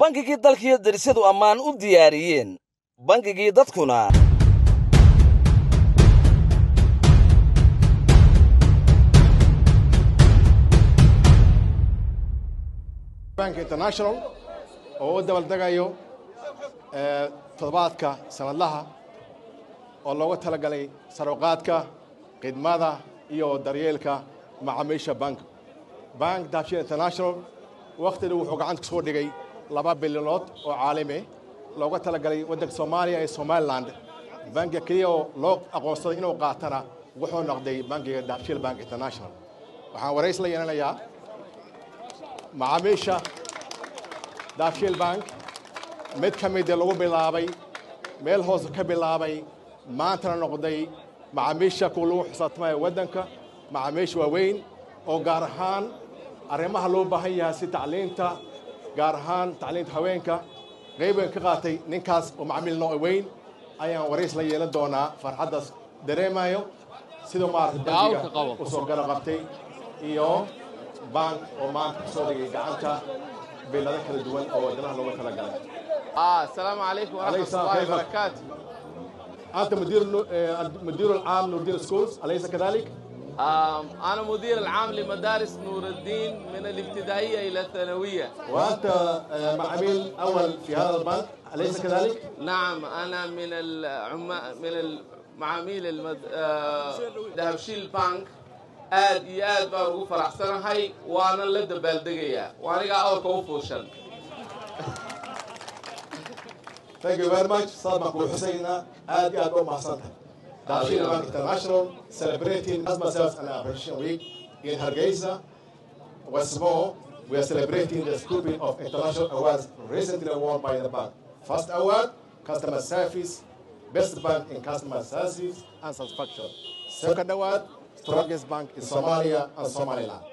bangigii dalkiiyo derisyadu ammaan u diyaariyeen. Bangigii dadkuna. International oo u dabaldegayo toddobaadka sanadlaha oo looga talagalay saruqaadka khidmada iyo daryeelka macaamiisha bank. Bank dahabshiil international wakhtiga wuxuu gacanta ku soo dhigay laba bilyanood oo caalami looga talagalay waddanka soomaaliya ee somalilan bankiga keliya oo loo aqoonsaday inuu qaatana wuxuu noqday bankiga dahabshiil bank international. Waxaan warays la yeelanayaa macaamiisha dahabshiil bank. Mid ka mida lagu bilaabay meel hoose ka bilaabay maantana noqday macaamiisha kuwa lagu xisaabtamaya waddanka macaamiisha waaweyn oo gaar ahaan arrimaha loo baahan yahay si tacliinta gaar ahaan tacliinta haweenka qayb weyn ka qaatay ninkaas oo macmiil noo weyn. Ayaan warays la yeelan doonaa farxaddaas dareemayo sidoo maaragtay bankiga u soo gala qabtay iyo bank oo maanta ku soo dhigay gacanta beelada kala duwan oo wadanaha looga tala galay asalaamu ah, calaykum waraxmatullahi wabarakaatu anta madiiru eh, madiiru alcaam nurdin schools alaysa kadalik? نور الدين سكولز أليس كذلك؟ آم، أنا مدير العام لمدارس نور الدين من الابتدائية إلى الثانوية وأنت آه، معامل أول في هذا البنك أليس كذلك؟ نعم أنا من العما من المعاميل المد... آه، دهبشيل بانك aad iyo aad baan ugu faraxsanahay waana la dabaaldegayaa waanigaa awrka u fuushan Thank you very much. صدمك وحسينا آد آد أم حسنتها. Dahabshiil Bank International celebrating Asma Sales and Appreciation Week in Hargeisa, West Mo. We are celebrating the scooping of international awards recently won by the bank. First award, customer service, best bank in customer service and satisfaction. Second award, strongest bank in Somalia and Somaliland.